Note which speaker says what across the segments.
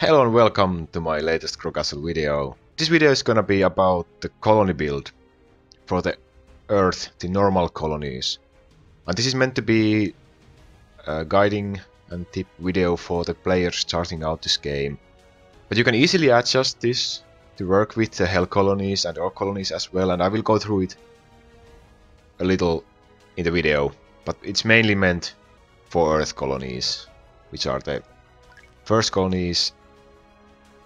Speaker 1: Hello and welcome to my latest Grow Castle video. This video is gonna be about the colony build for the Earth, the normal colonies. And this is meant to be a guiding and tip video for the players starting out this game. But you can easily adjust this to work with the Hell colonies and Orc colonies as well, and I will go through it a little in the video. But it's mainly meant for Earth colonies, which are the first colonies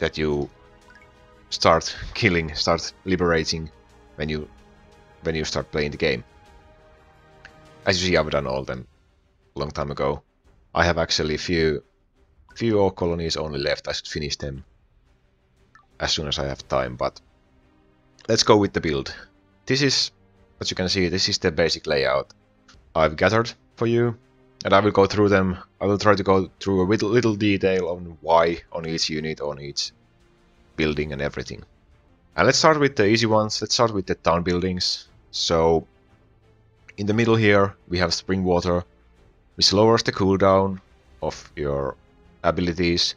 Speaker 1: that you start killing, start liberating when you when you start playing the game. As you see, I've done all of them a long time ago. I have actually few few Orc colonies only left. I should finish them as soon as I have time. But let's go with the build. This is as you can see. This is the basic layout I've gathered for you and I will go through them. I will try to go through a little, little detail on why on each unit, on each building and everything. And let's start with the easy ones. Let's start with the town buildings. So in the middle here we have spring water, which lowers the cooldown of your abilities.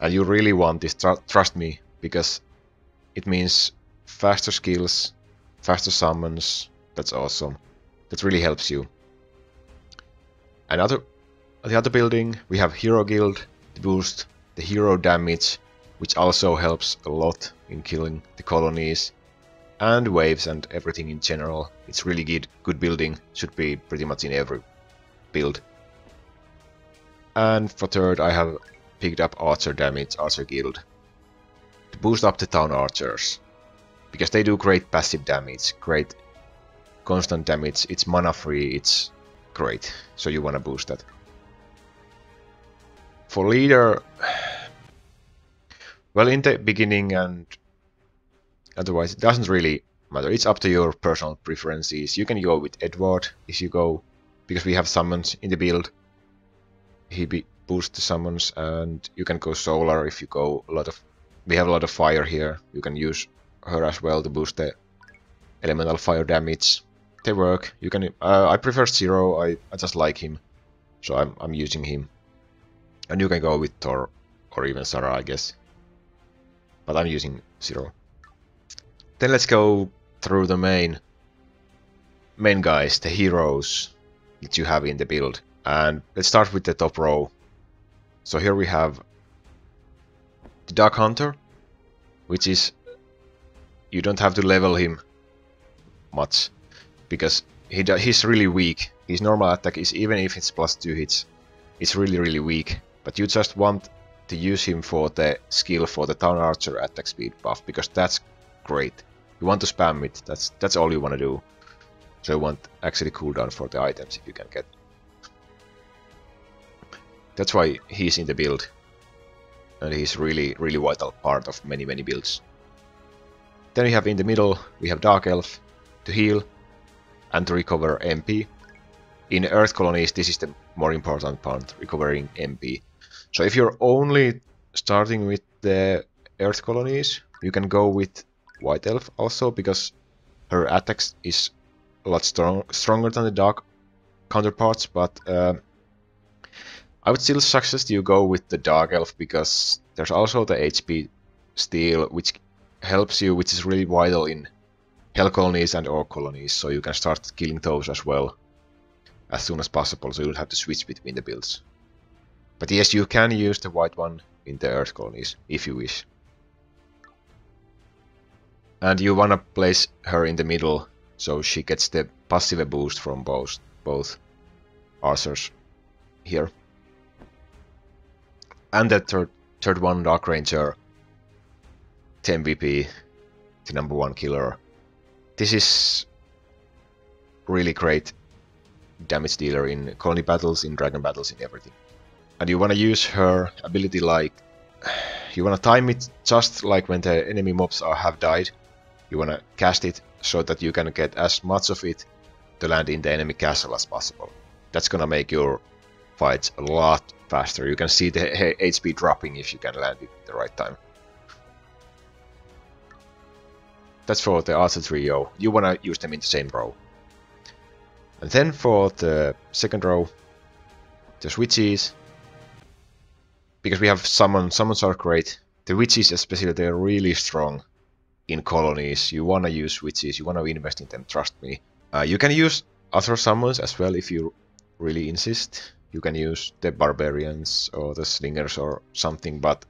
Speaker 1: And you really want this, tr trust me, because it means faster skills, faster summons. That's awesome. That really helps you. Another, the other building, we have Hero Guild to boost the hero damage, which also helps a lot in killing the colonies and waves and everything in general. It's really good, good building, should be pretty much in every build. And for third, I have picked up Archer Damage, Archer Guild, to boost up the town archers. Because they do great passive damage, great constant damage, it's mana free, it's great. So you want to boost that. For leader, well, in the beginning and otherwise, it doesn't really matter. It's up to your personal preferences. You can go with Edward if you go, because we have summons in the build. He be boosts the summons, and you can go Sola if you go a lot of. We have a lot of fire here. You can use her as well to boost the elemental fire damage they work. You can. Uh, I prefer Zero. I, I just like him, so I'm I'm using him. And you can go with Thor or even Sarah, I guess. But I'm using Zero. Then let's go through the main main guys, the heroes that you have in the build. And let's start with the top row. So here we have the Dark Hunter, which is you don't have to level him much because he he's really weak. His normal attack is even if it's plus 2 hits, it's really really weak. But you just want to use him for the skill for the Town Archer attack speed buff, because that's great. You want to spam it, that's that's all you want to do. So you want actually cooldown for the items if you can get. That's why he's in the build. And he's really, really vital part of many, many builds. Then we have in the middle, we have Dark Elf to heal, and to recover MP. In Earth colonies, this is the more important part, recovering MP. So if you're only starting with the Earth colonies, you can go with White Elf also, because her attacks is a lot strong, stronger than the Dark counterparts, but uh, I would still suggest you go with the Dark Elf, because there's also the HP steal, which helps you, which is really vital in Hell colonies and Orc colonies, so you can start killing those as well as soon as possible, so you don't have to switch between the builds. But yes, you can use the white one in the Earth colonies, if you wish. And you wanna place her in the middle, so she gets the passive boost from both, both archers here. And the third, third one, Dark Ranger, 10 VP, the number one killer this is really great damage dealer in colony battles, in dragon battles, in everything. And you want to use her ability like... You want to time it just like when the enemy mobs are, have died. You want to cast it so that you can get as much of it to land in the enemy castle as possible. That's gonna make your fights a lot faster. You can see the HP dropping if you can land it at the right time. That's for the Archer trio. You want to use them in the same row. And then for the second row, the witches. because we have summon, summons are great. The witches especially, they're really strong in colonies. You wanna use witches, you wanna invest in them, trust me. Uh, you can use other summons as well if you really insist. You can use the barbarians or the slingers or something, but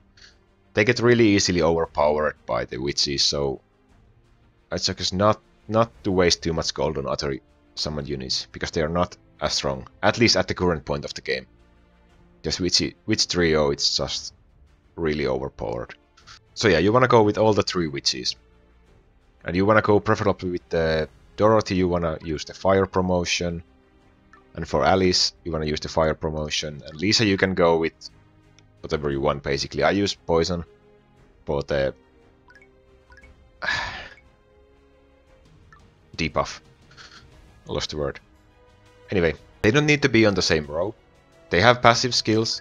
Speaker 1: they get really easily overpowered by the witches, so I suggest not not to waste too much gold on other summon units, because they are not as strong, at least at the current point of the game. Just witch, witch trio, it's just really overpowered. So yeah, you wanna go with all the three witches. And you wanna go preferably with the Dorothy, you wanna use the fire promotion. And for Alice, you wanna use the fire promotion. And Lisa, you can go with whatever you want basically. I use poison for the uh, debuff. I lost the word. Anyway, they don't need to be on the same row. They have passive skills,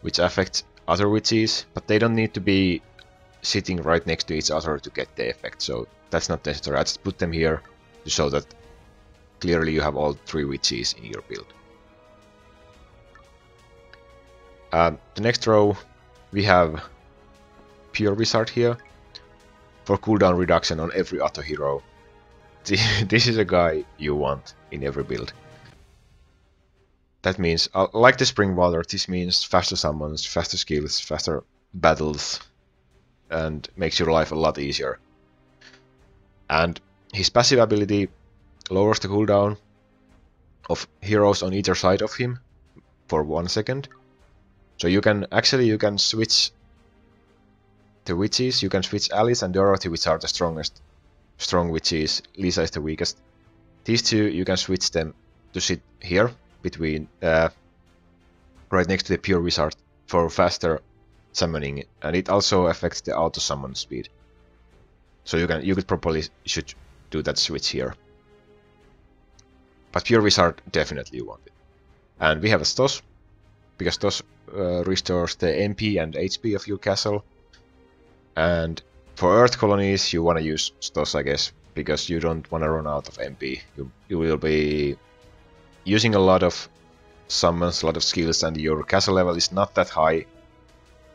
Speaker 1: which affect other witches, but they don't need to be sitting right next to each other to get the effect, so that's not necessary. I just put them here to show that clearly you have all three witches in your build. Uh, the next row, we have Pure Wizard here for cooldown reduction on every auto hero. this is a guy you want in every build. That means, uh, like the Spring Water, this means faster summons, faster skills, faster battles, and makes your life a lot easier. And his passive ability lowers the cooldown of heroes on either side of him for one second. So you can actually you can switch the witches, you can switch Alice and Dorothy, which are the strongest strong which is Lisa is the weakest. These two you can switch them to sit here between uh, right next to the pure wizard for faster summoning, and it also affects the auto summon speed. So you can you could probably should do that switch here. But pure wizard definitely you want it. And we have a Stos, because Stos uh, restores the MP and HP of your castle. And for Earth colonies, you want to use Stos, I guess, because you don't want to run out of MP. You, you will be using a lot of summons, a lot of skills, and your castle level is not that high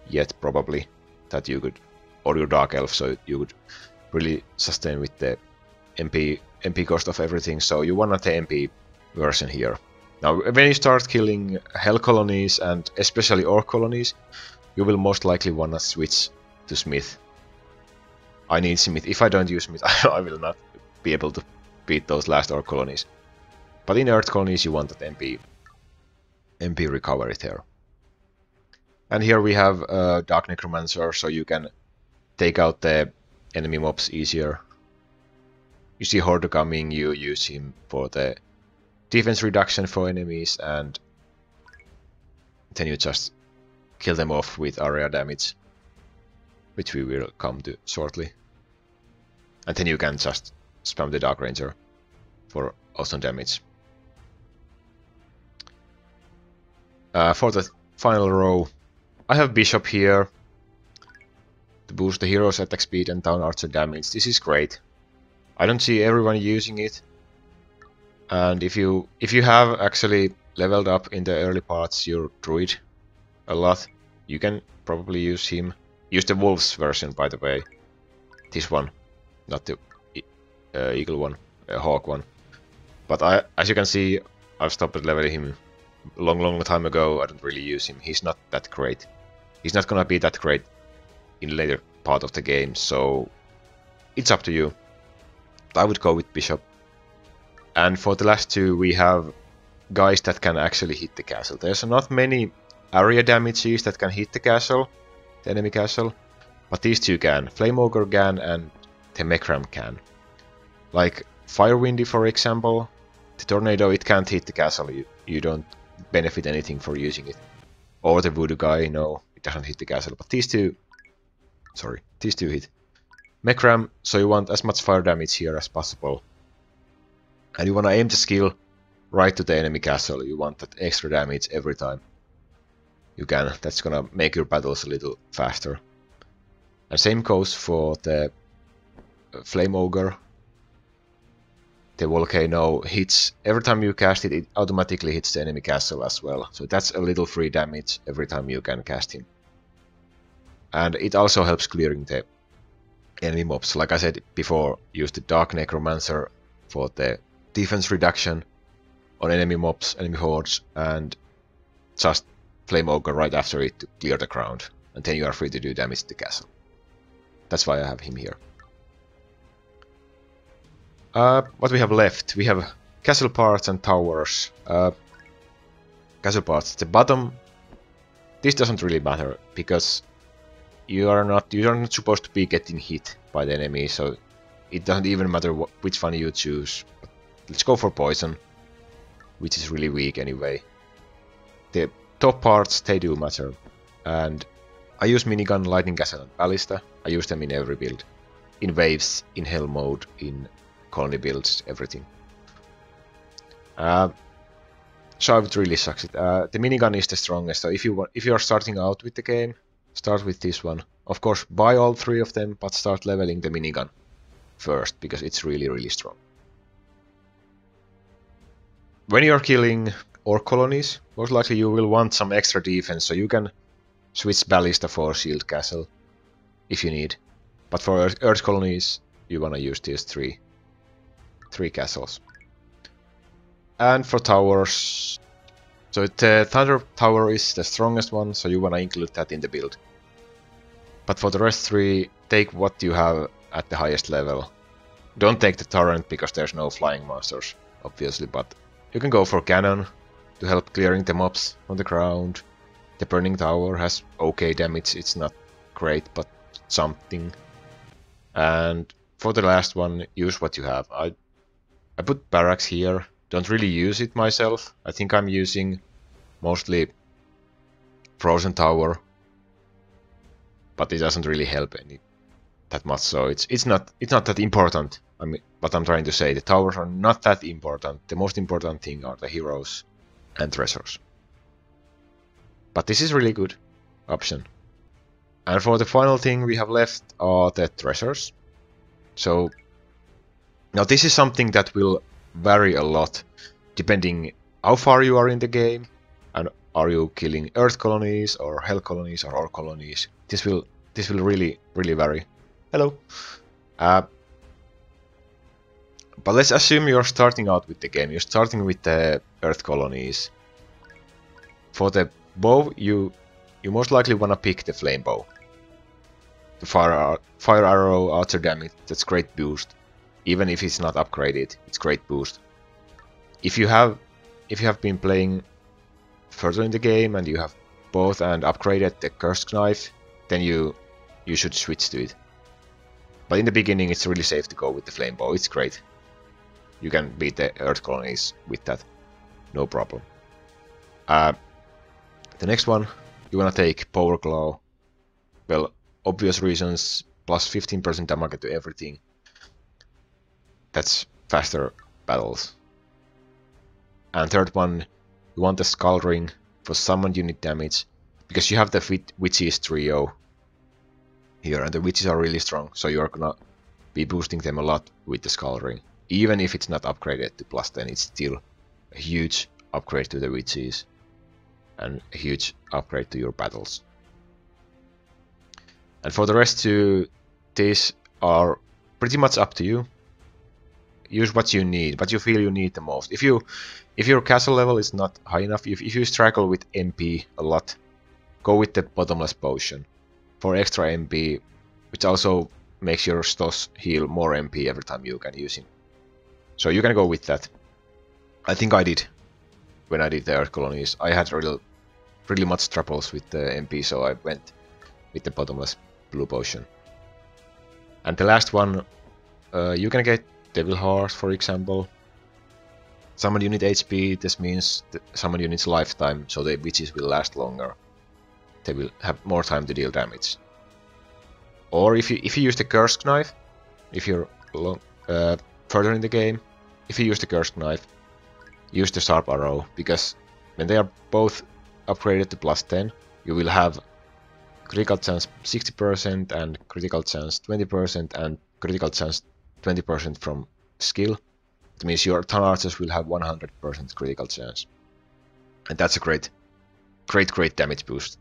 Speaker 1: yet, probably, that you could, or your Dark Elf, so you would really sustain with the MP, MP cost of everything, so you want the MP version here. Now, when you start killing Hell colonies, and especially Orc colonies, you will most likely want to switch to Smith I need Smith. If I don't use Smith, I will not be able to beat those last Earth colonies. But in Earth colonies, you want that MP, MP recovery there. And here we have uh, Dark Necromancer, so you can take out the enemy mobs easier. You see Horde coming, you use him for the defense reduction for enemies, and then you just kill them off with area damage which we will come to shortly. And then you can just spam the Dark Ranger for awesome damage. Uh, for the final row, I have Bishop here to boost the hero's attack speed and town archer damage. This is great. I don't see everyone using it. And if you if you have actually leveled up in the early parts your druid a lot, you can probably use him Use the Wolves version, by the way. This one, not the uh, Eagle one, uh, Hawk one. But I, as you can see, I've stopped leveling him a long, long time ago. I don't really use him. He's not that great. He's not gonna be that great in later part of the game, so it's up to you. I would go with Bishop. And for the last two, we have guys that can actually hit the castle. There's not many area damages that can hit the castle, the enemy castle. But these two can. Flame Ogre can and the Mechram can. Like Firewindy for example, the Tornado it can't hit the castle, you, you don't benefit anything for using it. Or the Voodoo guy, no, it doesn't hit the castle. But these two, sorry, these two hit. Mechram, so you want as much fire damage here as possible. And you want to aim the skill right to the enemy castle, you want that extra damage every time you can. That's gonna make your battles a little faster. And same goes for the uh, Flame Ogre. the volcano hits every time you cast it, it automatically hits the enemy castle as well. So that's a little free damage every time you can cast him. And it also helps clearing the enemy mobs. Like I said before, use the Dark Necromancer for the defense reduction on enemy mobs, enemy hordes, and just Flame Ogre right after it to clear the ground. And then you are free to do damage to the castle. That's why I have him here. Uh, what we have left? We have castle parts and towers. Uh, castle parts. The bottom. This doesn't really matter because you are not you are not supposed to be getting hit by the enemy, so it doesn't even matter what, which one you choose. But let's go for poison, which is really weak anyway. The top parts they do matter, and I use minigun, lightning castle, and ballista. I use them in every build, in waves, in hell mode, in colony builds, everything. Uh, so it really sucks. It. Uh, the minigun is the strongest. So if you want, if you are starting out with the game, start with this one. Of course, buy all three of them, but start leveling the minigun first because it's really really strong. When you're killing orc colonies, most likely you will want some extra defense, so you can switch ballista for shield castle if you need. But for earth, colonies, you wanna use these three three castles. And for towers, so the uh, Thunder Tower is the strongest one, so you wanna include that in the build. But for the rest three, take what you have at the highest level. Don't take the Torrent because there's no flying monsters, obviously, but you can go for Cannon to help clearing the mobs on the ground. The Burning Tower has okay damage, it's not great, but something. And for the last one, use what you have. I I put barracks here. Don't really use it myself. I think I'm using mostly Frozen Tower, but it doesn't really help any that much. So it's it's not it's not that important. I mean, what I'm trying to say, the towers are not that important. The most important thing are the heroes and treasures. But this is really good option. And for the final thing we have left are the treasures. So now this is something that will vary a lot depending how far you are in the game and are you killing earth colonies or hell colonies or orc colonies. This will this will really really vary. Hello. Uh, but let's assume you're starting out with the game. You're starting with the earth colonies. For the bow, you you most likely wanna pick the flame bow. The fire fire arrow, archer damage, that's great boost even if it's not upgraded, it's great boost. If you have if you have been playing further in the game and you have both and upgraded the cursed knife, then you you should switch to it. But in the beginning it's really safe to go with the flame bow, it's great. You can beat the earth colonies with that, no problem. Uh, the next one, you wanna take Power Claw. Well, obvious reasons, plus 15% damage to everything that's faster battles. And third one, you want the Skull Ring for summoned unit damage, because you have the Witches trio here, and the Witches are really strong, so you're gonna be boosting them a lot with the Skull Ring. Even if it's not upgraded to plus 10, it's still a huge upgrade to the Witches, and a huge upgrade to your battles. And for the rest two, these are pretty much up to you use what you need, what you feel you need the most. If you if your castle level is not high enough, if, if you struggle with MP a lot, go with the bottomless potion for extra MP, which also makes your Stoss heal more MP every time you can use him. So you can go with that. I think I did when I did the Earth Colonies. I had really, really much troubles with the MP, so I went with the bottomless blue potion. And the last one, uh, you can get Devil Heart, for example. Summon unit HP, this means summon unit's lifetime, so the witches will last longer. They will have more time to deal damage. Or if you if you use the Cursed Knife, if you're long, uh, further in the game, if you use the Cursed Knife, use the Sharp Arrow, because when they are both upgraded to plus 10, you will have critical chance 60% and critical chance 20% and critical chance 20% from skill. It means your town archers will have 100% critical chance. And that's a great, great, great damage boost.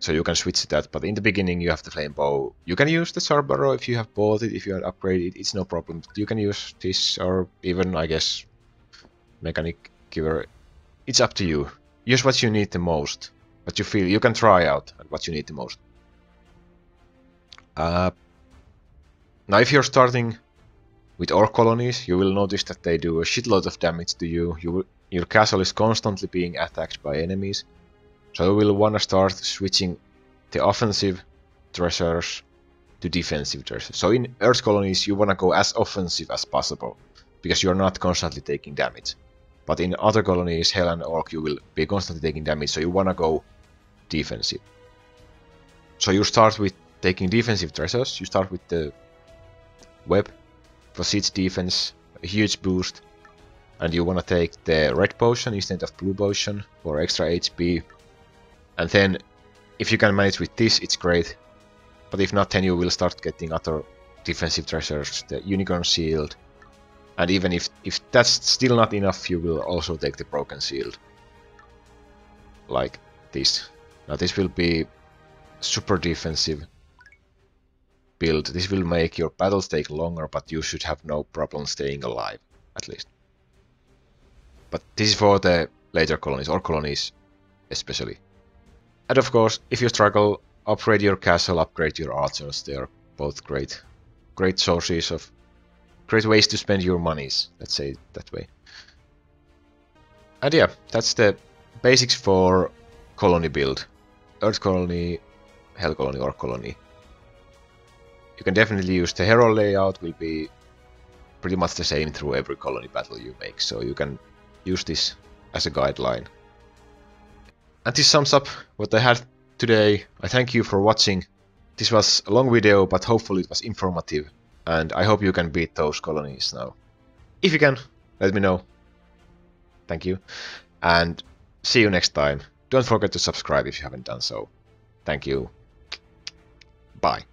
Speaker 1: So you can switch that, but in the beginning you have the flame bow. You can use the Sharp Arrow if you have bought it, if you have upgraded it's no problem. You can use this or even, I guess, Mechanic Giver. It's up to you. Use what you need the most, what you feel. You can try out what you need the most. Uh, now if you're starting with orc colonies, you will notice that they do a shitload of damage to you. you will, your castle is constantly being attacked by enemies. So you will want to start switching the offensive treasures to defensive treasures. So in Earth colonies you want to go as offensive as possible, because you're not constantly taking damage. But in other colonies, Hell and Orc, you will be constantly taking damage, so you want to go defensive. So you start with taking defensive treasures, you start with the web for siege defense, a huge boost, and you want to take the red potion instead of blue potion for extra HP, and then, if you can manage with this, it's great. But if not, then you will start getting other defensive treasures, the Unicorn Shield. And even if, if that's still not enough, you will also take the Broken Shield. Like this. Now this will be super defensive build. This will make your battles take longer, but you should have no problem staying alive, at least. But this is for the later colonies, or colonies especially. And of course, if you struggle, upgrade your castle, upgrade your archers. They are both great, great sources of, great ways to spend your monies. Let's say that way. And yeah, that's the basics for colony build. Earth colony, Hell colony, or colony. You can definitely use the hero layout, will be pretty much the same through every colony battle you make, so you can use this as a guideline. And this sums up what I had today. I thank you for watching. This was a long video, but hopefully it was informative. And I hope you can beat those colonies now. If you can, let me know. Thank you. And see you next time. Don't forget to subscribe if you haven't done so. Thank you. Bye.